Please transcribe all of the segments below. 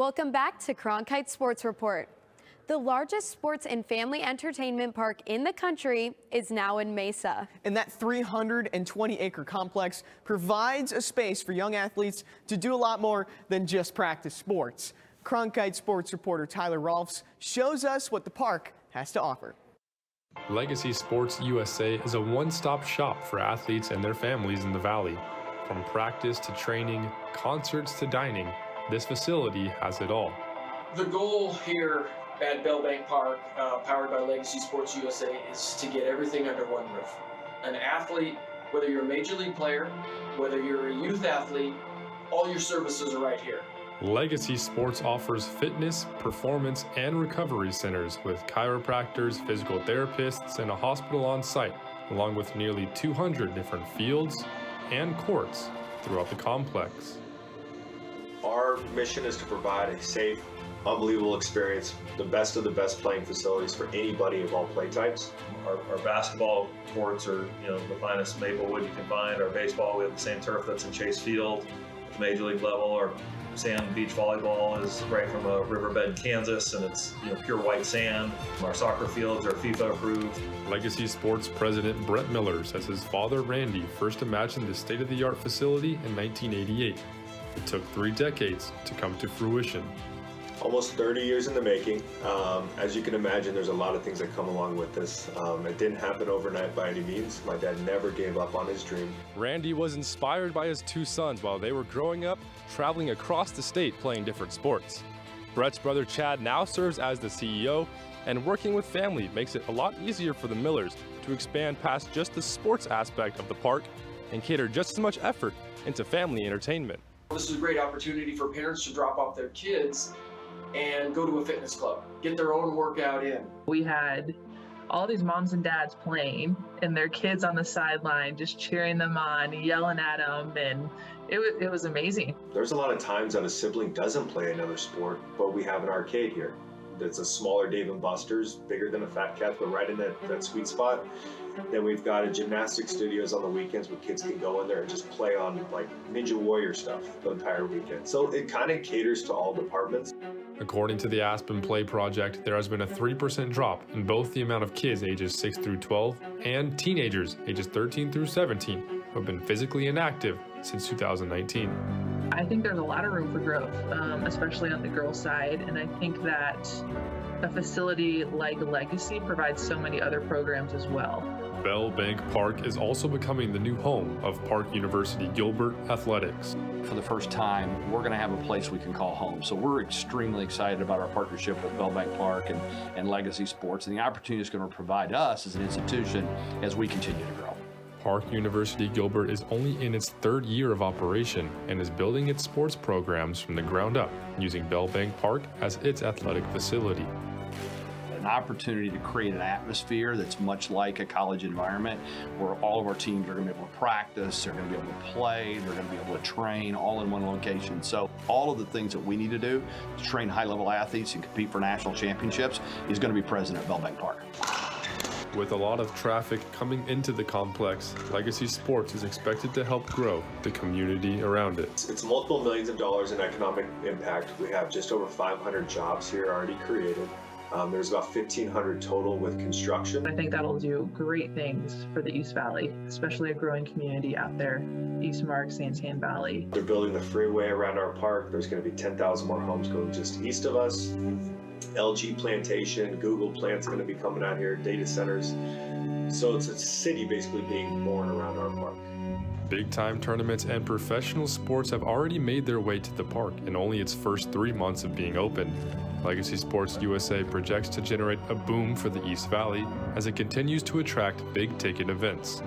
Welcome back to Cronkite Sports Report. The largest sports and family entertainment park in the country is now in Mesa. And that 320 acre complex provides a space for young athletes to do a lot more than just practice sports. Cronkite sports reporter Tyler Rolfs shows us what the park has to offer. Legacy Sports USA is a one-stop shop for athletes and their families in the Valley. From practice to training, concerts to dining, this facility has it all. The goal here at Bell Bank Park, uh, powered by Legacy Sports USA, is to get everything under one roof. An athlete, whether you're a major league player, whether you're a youth athlete, all your services are right here. Legacy Sports offers fitness, performance, and recovery centers with chiropractors, physical therapists, and a hospital on site, along with nearly 200 different fields and courts throughout the complex. Our mission is to provide a safe, unbelievable experience, the best of the best playing facilities for anybody of all play types. Our, our, basketball courts are, you know, the finest Maplewood you can find. Our baseball, we have the same turf that's in Chase Field, major league level. Our sand beach volleyball is right from a riverbed, Kansas, and it's you know pure white sand. Our soccer fields are FIFA approved. Legacy Sports president Brett Miller says his father Randy first imagined the state-of-the-art facility in 1988. It took three decades to come to fruition almost 30 years in the making. Um, as you can imagine, there's a lot of things that come along with this. Um, it didn't happen overnight by any means. My dad never gave up on his dream. Randy was inspired by his two sons while they were growing up, traveling across the state playing different sports. Brett's brother Chad now serves as the CEO, and working with family makes it a lot easier for the Millers to expand past just the sports aspect of the park and cater just as much effort into family entertainment. This is a great opportunity for parents to drop off their kids and go to a fitness club, get their own workout in. We had all these moms and dads playing and their kids on the sideline just cheering them on, yelling at them, and it was, it was amazing. There's a lot of times that a sibling doesn't play another sport, but we have an arcade here. It's a smaller Dave & Buster's, bigger than a Fat Cat, but right in that, that sweet spot. Then we've got a gymnastic studios on the weekends where kids can go in there and just play on like Ninja Warrior stuff the entire weekend. So it kind of caters to all departments. According to the Aspen Play Project, there has been a 3% drop in both the amount of kids ages 6 through 12 and teenagers ages 13 through 17 who have been physically inactive since 2019. I think there's a lot of room for growth, um, especially on the girls' side, and I think that a facility like Legacy provides so many other programs as well. Bell Bank Park is also becoming the new home of Park University Gilbert Athletics. For the first time, we're going to have a place we can call home. So we're extremely excited about our partnership with Bell Bank Park and, and Legacy Sports and the opportunity it's going to provide us as an institution as we continue to grow. Park University Gilbert is only in its third year of operation and is building its sports programs from the ground up, using Bell Bank Park as its athletic facility an opportunity to create an atmosphere that's much like a college environment where all of our teams are going to be able to practice, they're going to be able to play, they're going to be able to train all in one location. So all of the things that we need to do to train high-level athletes and compete for national championships is going to be present at Bell Bank Park. With a lot of traffic coming into the complex, Legacy Sports is expected to help grow the community around it. It's multiple millions of dollars in economic impact. We have just over 500 jobs here already created. Um, there's about 1,500 total with construction. I think that'll do great things for the East Valley, especially a growing community out there, Eastmark, Santan Valley. They're building the freeway around our park. There's going to be 10,000 more homes going just east of us. LG plantation, Google plant's going to be coming out here, data centers. So it's a city basically being born around our park. Big time tournaments and professional sports have already made their way to the park in only its first three months of being open. Legacy Sports USA projects to generate a boom for the East Valley as it continues to attract big ticket events.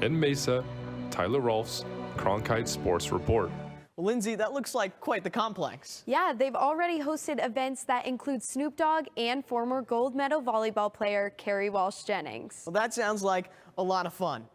In Mesa, Tyler Rolfs, Cronkite Sports Report. Well, Lindsay, that looks like quite the complex. Yeah, they've already hosted events that include Snoop Dogg and former gold medal volleyball player Kerri Walsh Jennings. Well, that sounds like a lot of fun.